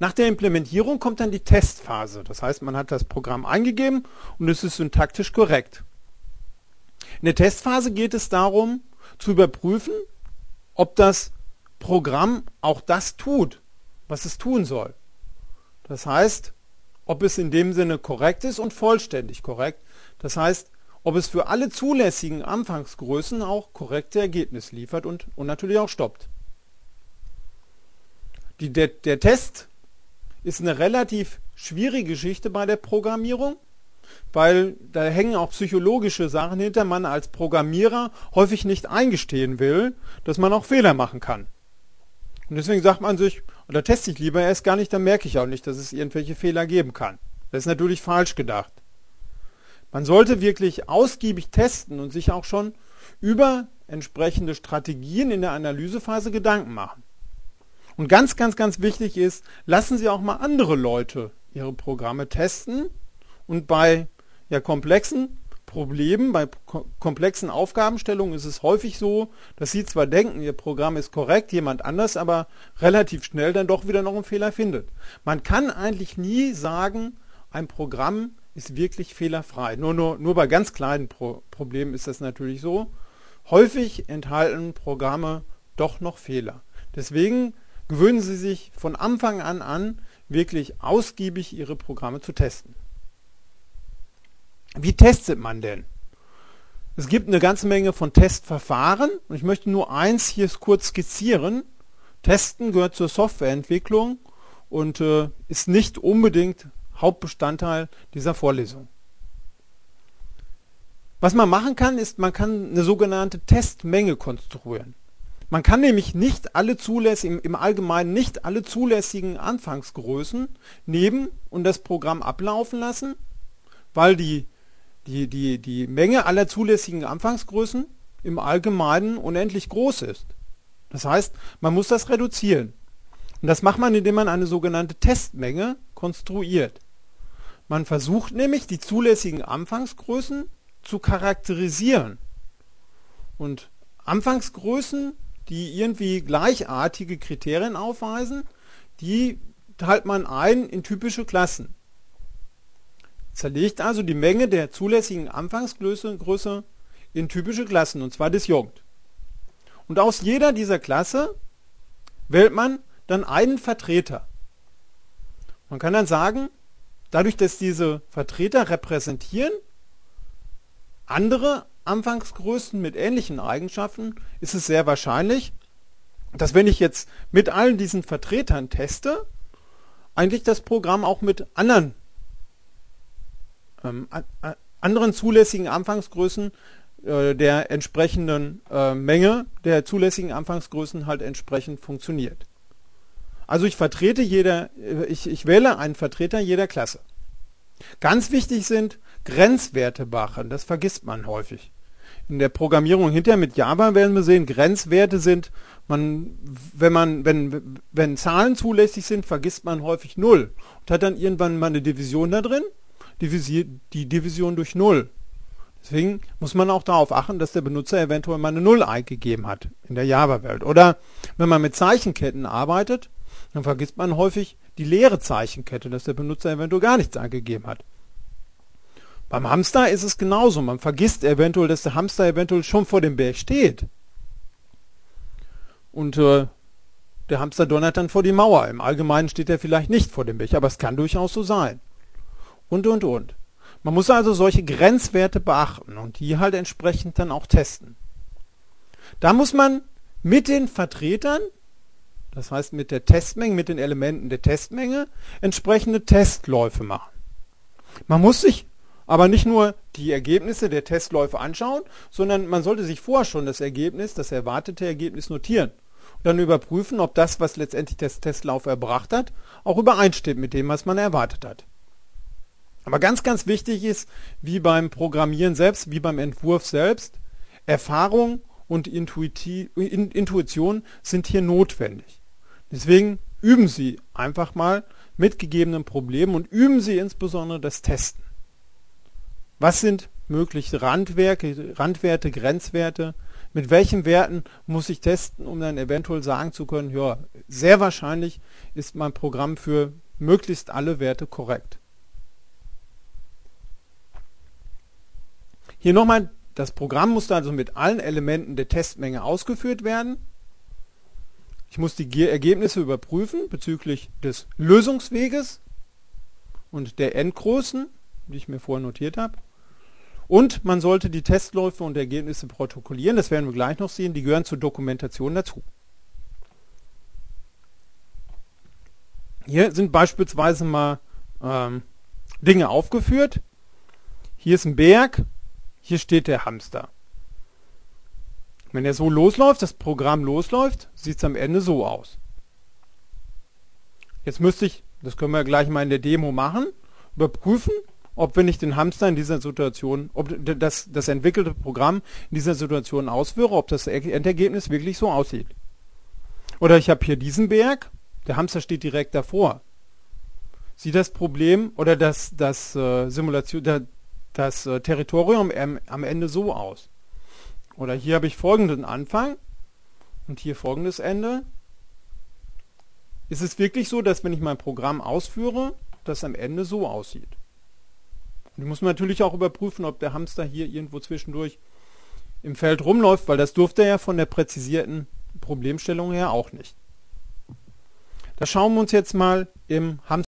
Nach der Implementierung kommt dann die Testphase. Das heißt, man hat das Programm eingegeben und es ist syntaktisch korrekt. In der Testphase geht es darum, zu überprüfen, ob das Programm auch das tut, was es tun soll. Das heißt, ob es in dem Sinne korrekt ist und vollständig korrekt. Das heißt, ob es für alle zulässigen Anfangsgrößen auch korrekte Ergebnisse liefert und, und natürlich auch stoppt. Die, der, der Test ist eine relativ schwierige Geschichte bei der Programmierung, weil da hängen auch psychologische Sachen hinter, man als Programmierer häufig nicht eingestehen will, dass man auch Fehler machen kann. Und deswegen sagt man sich, oder teste ich lieber erst gar nicht, dann merke ich auch nicht, dass es irgendwelche Fehler geben kann. Das ist natürlich falsch gedacht. Man sollte wirklich ausgiebig testen und sich auch schon über entsprechende Strategien in der Analysephase Gedanken machen. Und ganz, ganz, ganz wichtig ist, lassen Sie auch mal andere Leute Ihre Programme testen und bei ja, komplexen Problemen, bei komplexen Aufgabenstellungen ist es häufig so, dass Sie zwar denken, Ihr Programm ist korrekt, jemand anders aber relativ schnell dann doch wieder noch einen Fehler findet. Man kann eigentlich nie sagen, ein Programm ist wirklich fehlerfrei. Nur, nur, nur bei ganz kleinen Pro Problemen ist das natürlich so. Häufig enthalten Programme doch noch Fehler. Deswegen gewöhnen Sie sich von Anfang an an, wirklich ausgiebig Ihre Programme zu testen. Wie testet man denn? Es gibt eine ganze Menge von Testverfahren und ich möchte nur eins hier kurz skizzieren. Testen gehört zur Softwareentwicklung und äh, ist nicht unbedingt Hauptbestandteil dieser Vorlesung. Was man machen kann, ist, man kann eine sogenannte Testmenge konstruieren. Man kann nämlich nicht alle zulässigen, im Allgemeinen nicht alle zulässigen Anfangsgrößen nehmen und das Programm ablaufen lassen, weil die, die, die, die Menge aller zulässigen Anfangsgrößen im Allgemeinen unendlich groß ist. Das heißt, man muss das reduzieren. Und das macht man, indem man eine sogenannte Testmenge konstruiert. Man versucht nämlich, die zulässigen Anfangsgrößen zu charakterisieren. Und Anfangsgrößen die irgendwie gleichartige Kriterien aufweisen, die teilt man ein in typische Klassen. Zerlegt also die Menge der zulässigen Anfangsgröße Größe in typische Klassen, und zwar disjunkt. Und aus jeder dieser Klasse wählt man dann einen Vertreter. Man kann dann sagen, dadurch, dass diese Vertreter repräsentieren andere Anfangsgrößen mit ähnlichen Eigenschaften ist es sehr wahrscheinlich, dass wenn ich jetzt mit allen diesen Vertretern teste, eigentlich das Programm auch mit anderen, ähm, anderen zulässigen Anfangsgrößen äh, der entsprechenden äh, Menge der zulässigen Anfangsgrößen halt entsprechend funktioniert. Also ich vertrete jeder, äh, ich, ich wähle einen Vertreter jeder Klasse. Ganz wichtig sind Grenzwerte beachten, das vergisst man häufig in der Programmierung hinterher mit Java werden wir sehen, Grenzwerte sind, man, wenn man, wenn, wenn Zahlen zulässig sind, vergisst man häufig null und hat dann irgendwann mal eine Division da drin, die Division durch null. Deswegen muss man auch darauf achten, dass der Benutzer eventuell mal eine Null eingegeben hat in der Java-Welt. Oder wenn man mit Zeichenketten arbeitet, dann vergisst man häufig die leere Zeichenkette, dass der Benutzer eventuell gar nichts eingegeben hat. Beim Hamster ist es genauso. Man vergisst eventuell, dass der Hamster eventuell schon vor dem Berg steht. Und äh, der Hamster donnert dann vor die Mauer. Im Allgemeinen steht er vielleicht nicht vor dem Berg, aber es kann durchaus so sein. Und, und, und. Man muss also solche Grenzwerte beachten und die halt entsprechend dann auch testen. Da muss man mit den Vertretern, das heißt mit der Testmenge, mit den Elementen der Testmenge, entsprechende Testläufe machen. Man muss sich aber nicht nur die Ergebnisse der Testläufe anschauen, sondern man sollte sich vorher schon das Ergebnis, das erwartete Ergebnis notieren. Und dann überprüfen, ob das, was letztendlich das Testlauf erbracht hat, auch übereinstimmt mit dem, was man erwartet hat. Aber ganz, ganz wichtig ist, wie beim Programmieren selbst, wie beim Entwurf selbst, Erfahrung und Intuition sind hier notwendig. Deswegen üben Sie einfach mal mit gegebenen Problemen und üben Sie insbesondere das Testen. Was sind mögliche Randwerke, Randwerte, Grenzwerte? mit welchen Werten muss ich testen, um dann eventuell sagen zu können, ja, sehr wahrscheinlich ist mein Programm für möglichst alle Werte korrekt. Hier nochmal, das Programm muss also mit allen Elementen der Testmenge ausgeführt werden. Ich muss die Ergebnisse überprüfen bezüglich des Lösungsweges und der Endgrößen, die ich mir vorher notiert habe. Und man sollte die Testläufe und Ergebnisse protokollieren, das werden wir gleich noch sehen, die gehören zur Dokumentation dazu. Hier sind beispielsweise mal ähm, Dinge aufgeführt. Hier ist ein Berg, hier steht der Hamster. Wenn er so losläuft, das Programm losläuft, sieht es am Ende so aus. Jetzt müsste ich, das können wir gleich mal in der Demo machen, überprüfen, ob wenn ich den Hamster in dieser Situation, ob das, das entwickelte Programm in dieser Situation ausführe, ob das Endergebnis wirklich so aussieht. Oder ich habe hier diesen Berg, der Hamster steht direkt davor. Sieht das Problem oder das, das äh, Simulation, der, das äh, Territorium am, am Ende so aus? Oder hier habe ich folgenden Anfang und hier folgendes Ende. Ist es wirklich so, dass wenn ich mein Programm ausführe, das am Ende so aussieht? Und ich muss natürlich auch überprüfen, ob der Hamster hier irgendwo zwischendurch im Feld rumläuft, weil das durfte er ja von der präzisierten Problemstellung her auch nicht. Das schauen wir uns jetzt mal im Hamster